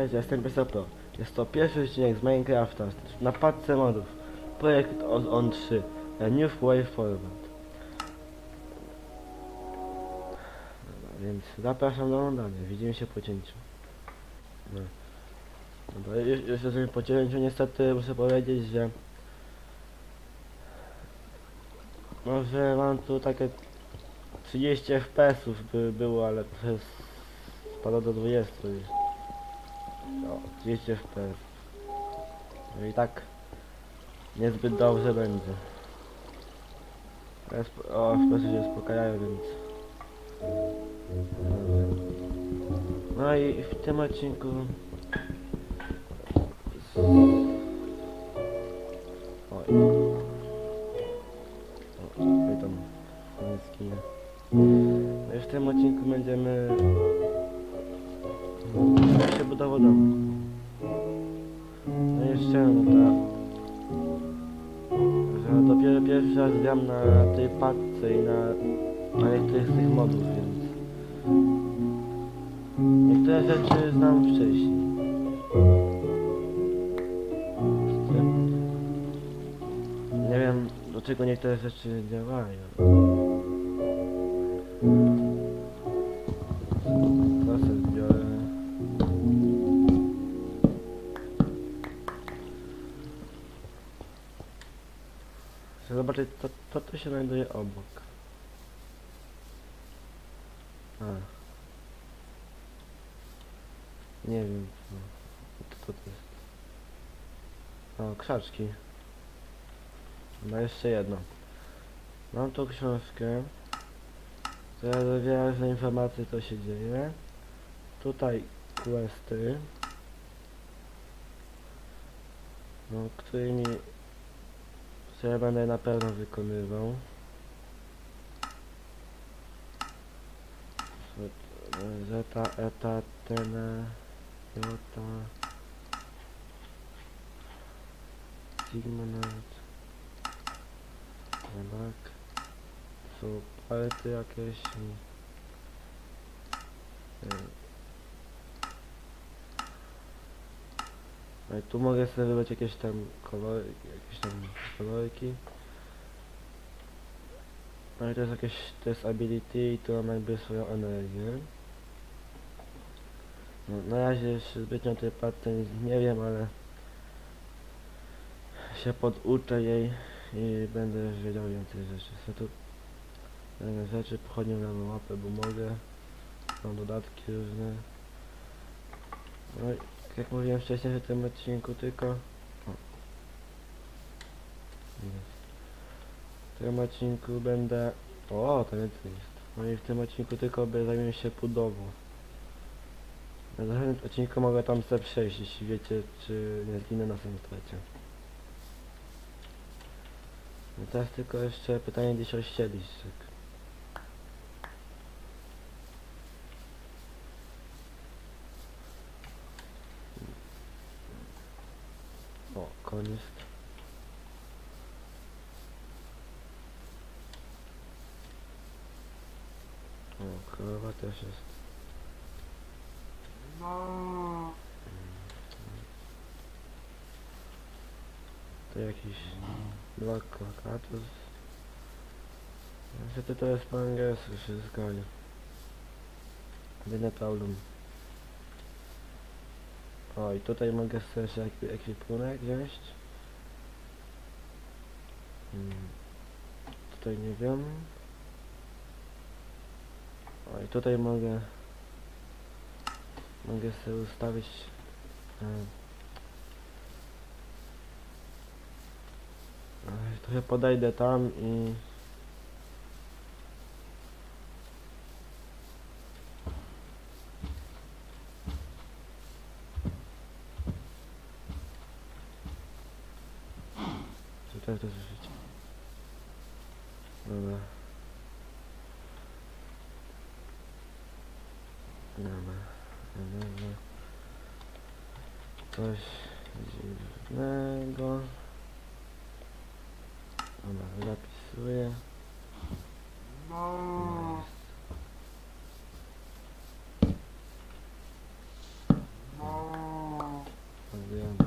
Cześć, jestem Pesopro. Jest to pierwszy odcinek z Minecrafta na padce modów. Projekt o- On 3. A New Way Forward. Dobra, więc zapraszam do oglądania. Widzimy się po cięciu. No. Dobra, już, już jesteśmy po cięciu. Niestety muszę powiedzieć, że może mam tu takie 30 FPS-ów by było, ale to jest spada do 20 już. No, 200 FPS. No i tak niezbyt dobrze będzie. Teraz, o, FPS się uspokajają, więc... No i w tym odcinku... Oj. O, tutaj tam niski. No i w tym odcinku będziemy... No jeszcze no tak. Że dopiero pierwszy raz gram na tej padce i na, na niektórych z tych modów, więc niektóre rzeczy znam wcześniej. Nie wiem do czego niektóre rzeczy działają. Chcę zobaczyć co, co tu się znajduje obok. A. Nie wiem co, co to jest. O, krzaczki. No jeszcze jedno. Mam tu książkę. która zawiera różne informacje co się dzieje. Tutaj questy. No, którymi ja będę na pewno wykonywał. Zeta, eta, tena, jota, sigma nawet, tak, są palety jakieś i, no tu mogę sobie wybrać jakieś tam kolory, jakieś tam kolorki. No i to jest jakieś, to jest ability i tu mam jakby swoją energię. No, na razie jeszcze zbytnio tej patrzę nie wiem, ale się poduczę jej i będę wiedział więcej rzeczy. Co tu rzeczy pochodnią na łapę, bo mogę. Mam dodatki różne. No i jak mówiłem wcześniej w tym odcinku tylko... W tym odcinku będę... O, to więcej jest. No i w tym odcinku tylko by zajmę się budową. Na następnym odcinku mogę tam sobie przejść, jeśli wiecie, czy nie zginę na samym starcie. No teraz tylko jeszcze pytanie gdzieś o ścieliszczyk. O, koniec. O, krowa też jest. To jakiś dwa klakatus. Niestety to jest po angielsku ale... Nie problem. O, i tutaj mogę sobie ekwi- ekwipunek wziąć. Hmm. Tutaj nie wiem. O, i tutaj mogę... Mogę sobie ustawić... Ej, Trochę podejdę tam i... Tutaj to życie. Dobra. Dobra. Dobra. Coś dziwnego. Dobra, zapisuję. No jest.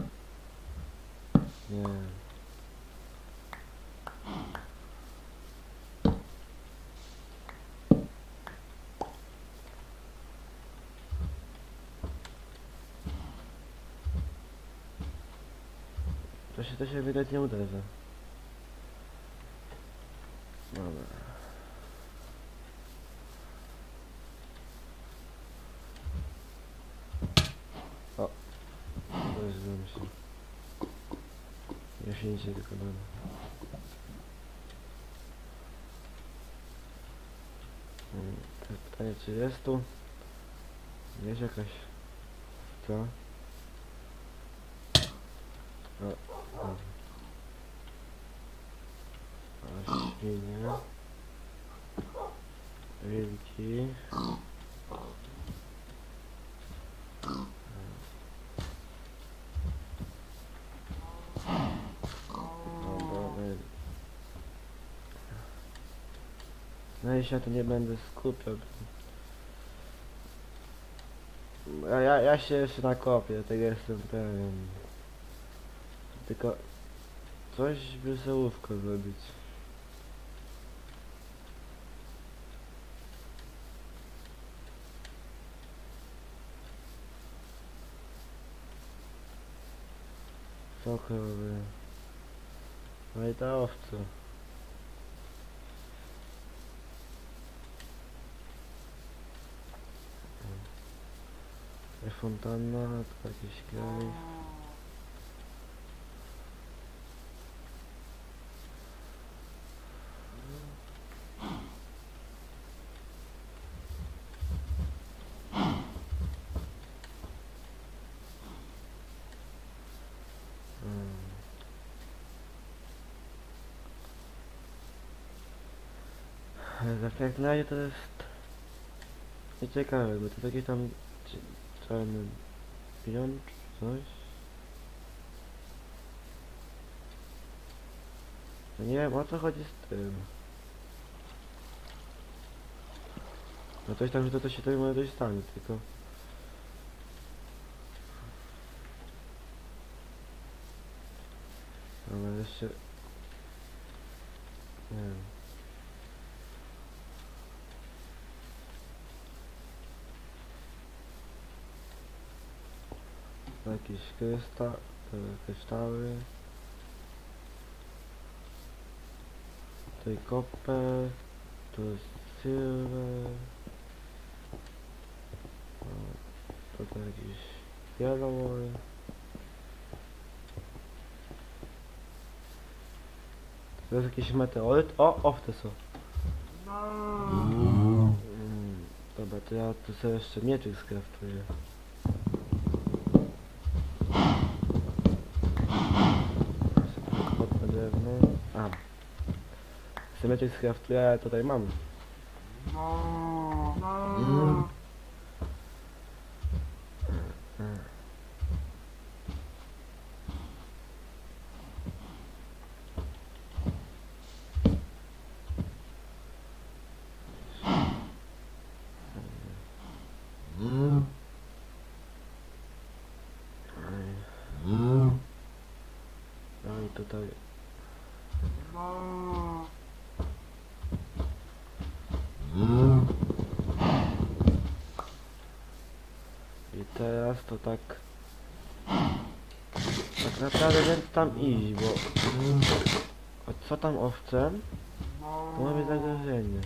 To się, to się widać nie uderza. Dobra. O. Uderzyłem się. Się nic nie. Mm, to jest Pytanie czy jest tu? Jest jakaś... Co? A. Wilki. No i się tu nie będę skupiał. Ja, ja, ja się jeszcze nakopię, tego jestem pewien. Tylko coś by załówko zrobić. Sokowy. No i ta owca. Tutaj Fontanna, jak na razie to jest nieciekawe, bo to jakieś tam czy- czarny pion czy coś. No nie wiem o co chodzi z tym. No coś tam, że to, to się tutaj może coś stanie, tylko... Ale jeszcze... Nie wiem. Jakieś krysta... kryształy. Tutaj kopę. Tu jest silver. Tutaj jakiś yellow. To jest jakiś meteoryt. O, owce są. Mm, dobra, to ja tu sobie jeszcze mieczyk skraftuję. Kopę drewno. A. Sobie mieczyk skraftuję, ja tutaj mam. No i tutaj. I to tak. Tak naprawdę wiem tam iść, bo. A co tam owcem? To ma być zagrożenie.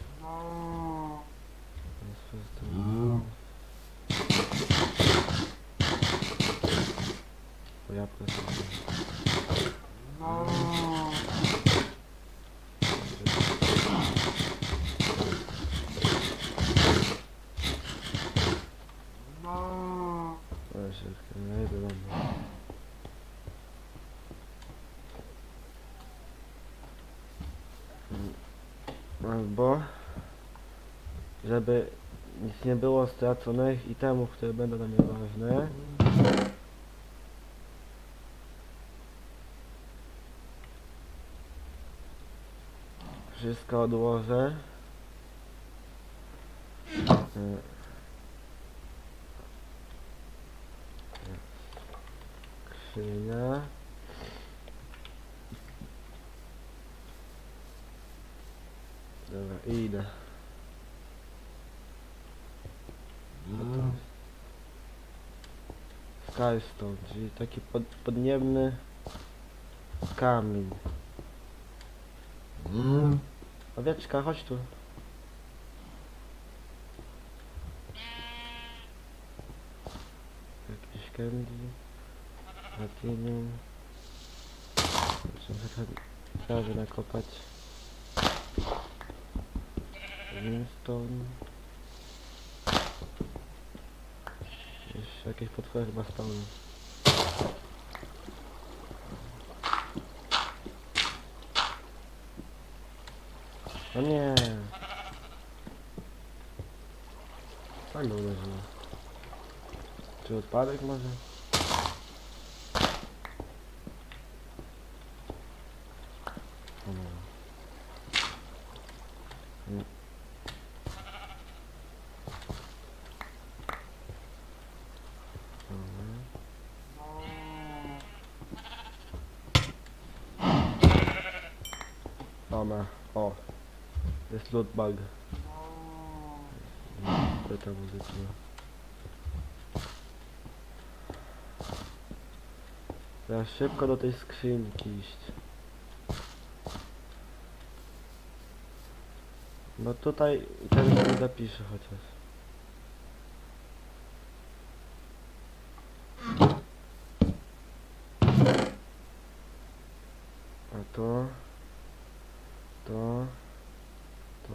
Bo. Proszę, no i wygląda. Mm, Albo żeby nic nie było straconych itemów, które będą dla mnie ważne. Wszystko odłożę. E, Dobra, idę. Skystone, czyli taki pod, podniebny Kamień. Owieczka, chodź tu. Jakiś candy. Platinum. Trzeba nakopać. Limestone. Jeszcze jakieś potwory chyba stone. No nie. Tak go uderzyło. Czy odpadek może? O nie. Nie. Dobra. Ona, o. Jest loot bug. Płyta muzyczna. Teraz szybko do tej skrzynki iść. No tutaj ten się zapisze chociaż. A to... To... To...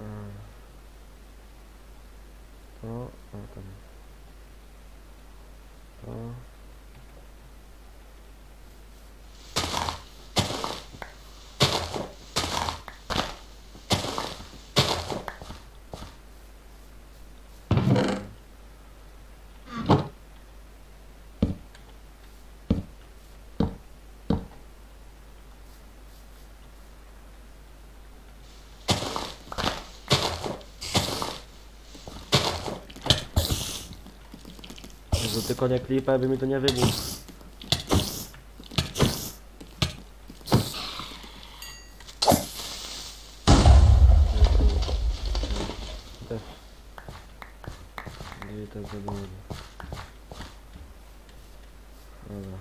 A. To... A tam... To... Jezu, tylko nie klipę, by mi to nie wybuchł. Też. Gdzie to za dużo. Dobra.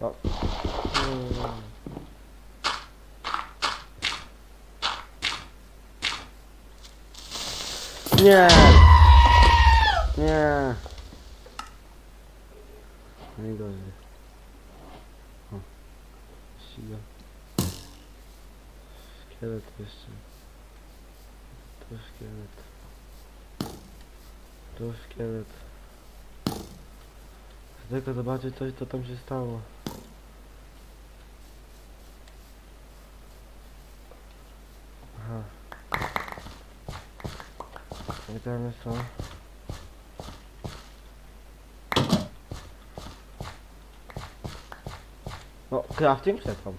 O. Mm. Nie! Nie! Najgorzej. O. Ściga. Szkielet jeszcze. Tu szkielet. Tu szkielet. Tylko zobaczyć coś co tam się stało. Aha. I tam jest to. O, crafting przetrwał.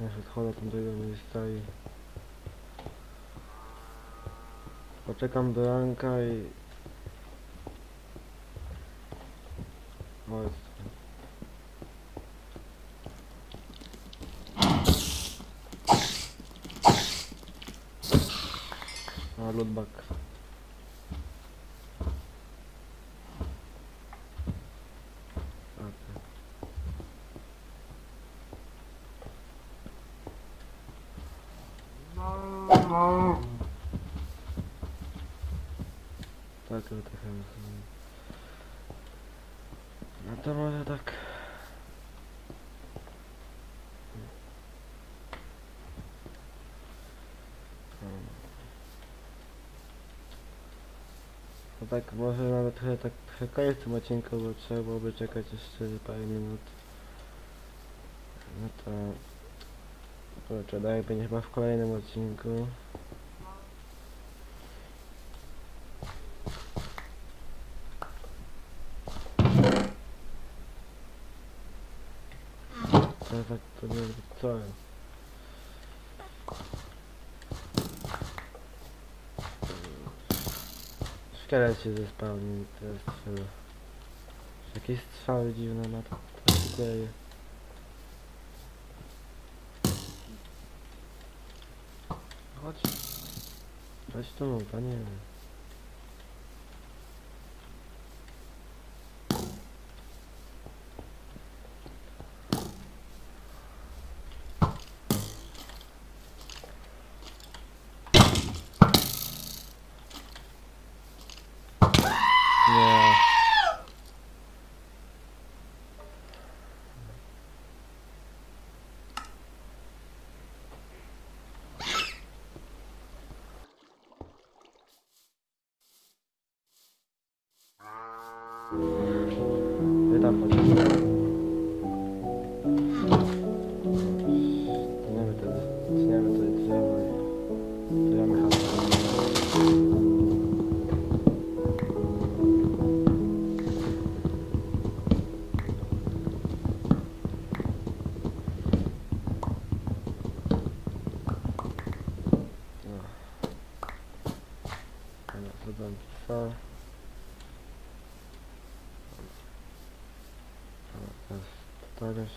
Ja już odchodzę tam do tego miejsca i... Poczekam do ranka i... O, jest. A. Okay. Tak, to trochę. No to może tak. No tak, może nawet trochę tak koniec tym odcinku, bo trzeba byłoby czekać jeszcze parę minut. No to... Kurczę, daję będzie chyba w kolejnym odcinku. To tak to nie wiem co jest. Szkielet się zespałnił, to jest strzel. Jakieś strzały dziwne ma to. Dzieje? Chodź. Chodź tu, panie. Nie. Witam panie. Tniemy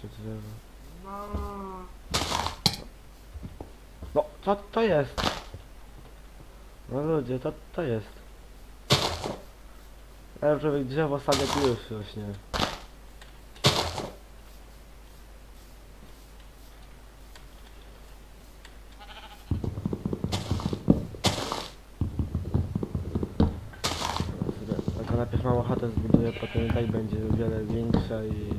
się drzewo. No, co to jest? No ludzie, co to jest? Ja człowiek drzewo sadek już rośnie. Taka najpierw małą chatę zbuduję, potem i tak będzie wiele większa i...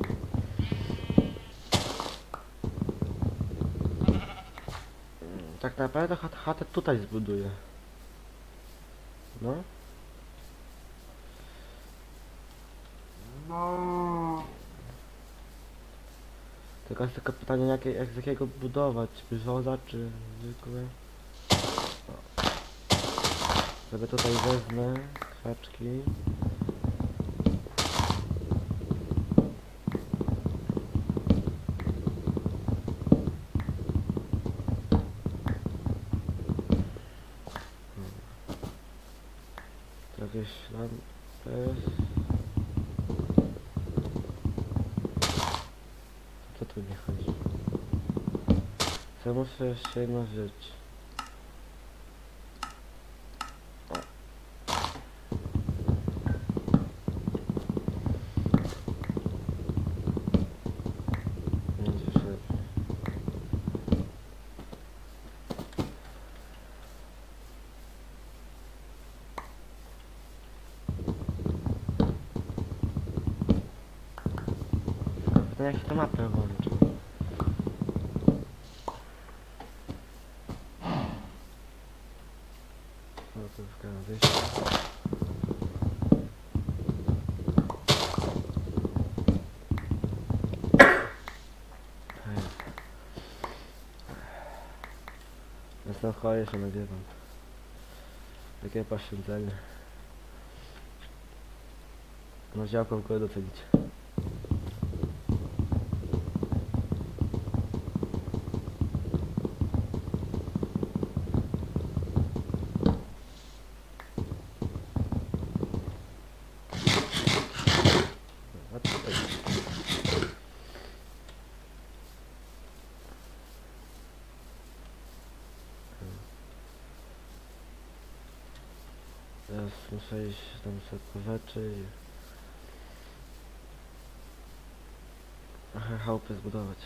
Mm, Tak naprawdę chat, chatę tutaj zbuduję. No. Tylko jest tylko pytanie, jakie, jak, z jakiego budować, czy czy zwykłe. Sobie tutaj wezmę krzaczki. Tu jakieś lampy. Co tu nie chodzi? Co muszę jeszcze jedno rzecz. Będzie już lepiej. Pytanie, jak się tę mapę włączy. No to w. Hej. Jestem chory, się nagrywam. Takie poświęcenie. No działko w górę docenić. A tutaj. Teraz muszę iść tam sobie i... Chałupy zbudować.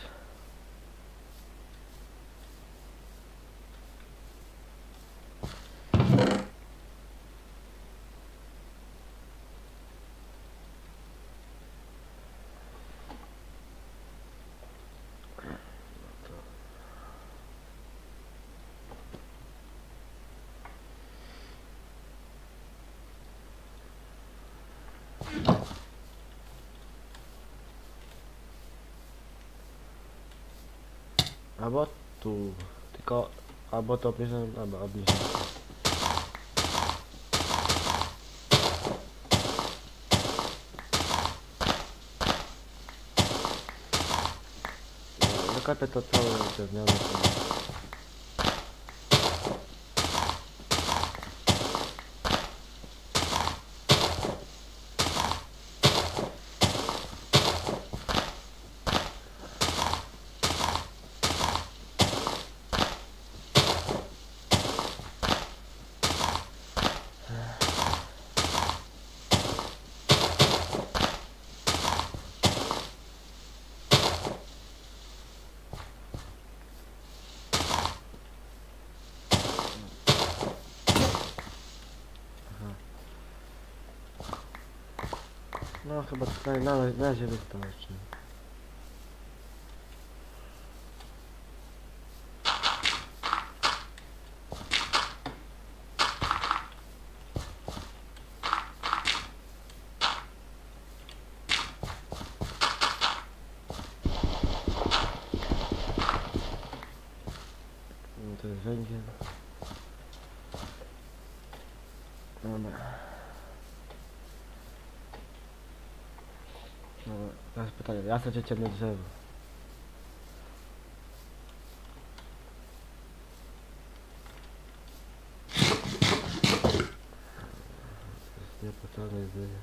Albo tu. Tylko... Albo to obniżę, albo obniżę. Wykopię to całe drewniane. No chyba tutaj na, na razie wystarczy. No to jest węgiel. Dobra. Dobra, teraz pytanie. Ja chcę ciemne drzewo. To jest niepotrzebne jedzenie.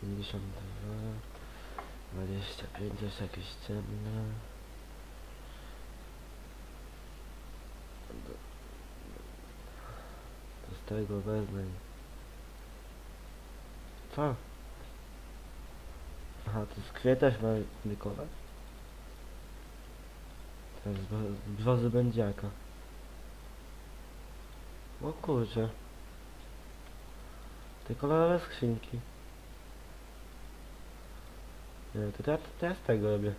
Pięćdziesiąt dwa, dwadzieścia pięć, jeszcze jakieś ciemne. To z tego wezmę. Co? Aha, to z kwiateś ma Mikołaj? To jest brzozy będziaka. O kurczę. Te kolorowe skrzynki. Nie, to ja, to ja z tego robię.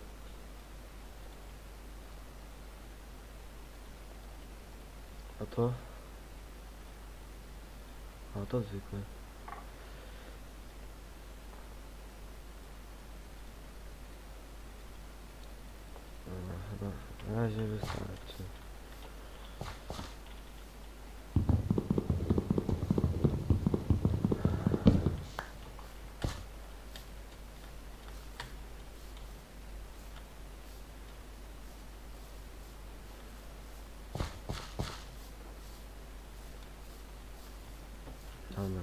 A to? A to zwykłe. Chyba na razie wystarczy. Dobra.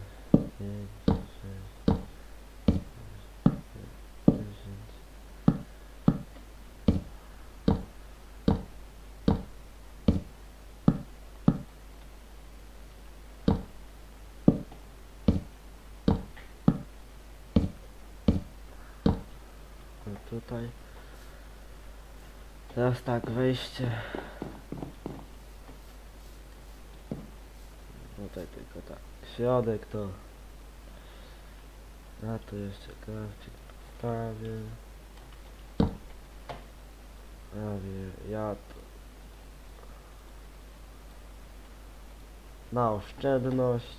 tutaj. Teraz tak, wejście. Tutaj tylko tak. Środek to. A tu jeszcze krawczyk postawię. Ja wiem, ja to. Na oszczędność.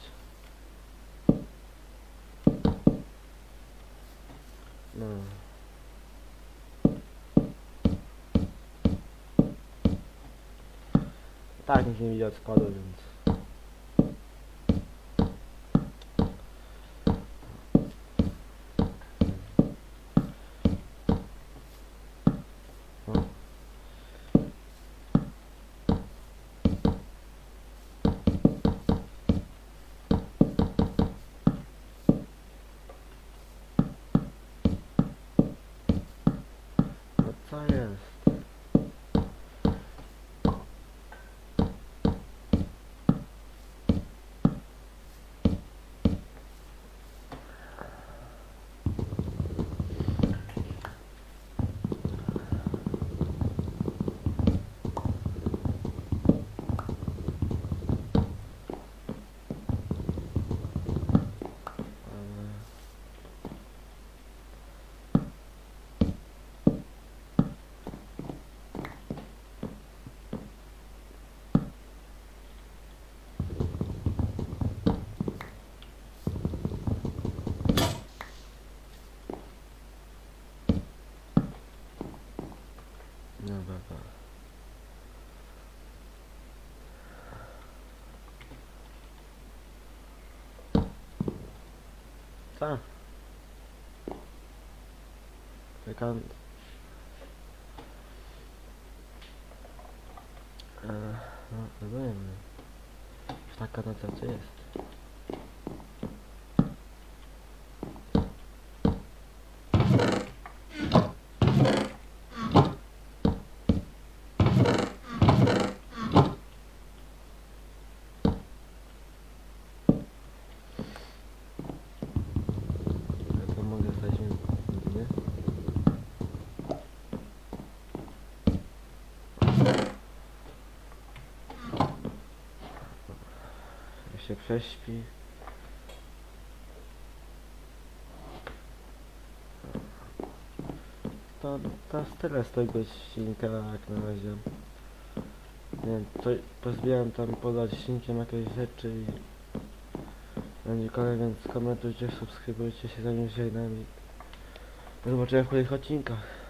Tak, nikt nie widział składu, więc... No co? No dobra. Co? Jaka... E, no, rozumiem. Taka notacja jest. Się prześpi. To, to tyle z tego odcinka jak na razie. Nie pozbieram tam poza odcinkiem jakieś rzeczy i będzie kolej, więc komentujcie, subskrybujcie się, zanim się nami. Do zobaczenia w kolejnych odcinkach.